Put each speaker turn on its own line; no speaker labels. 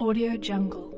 Audio Jungle.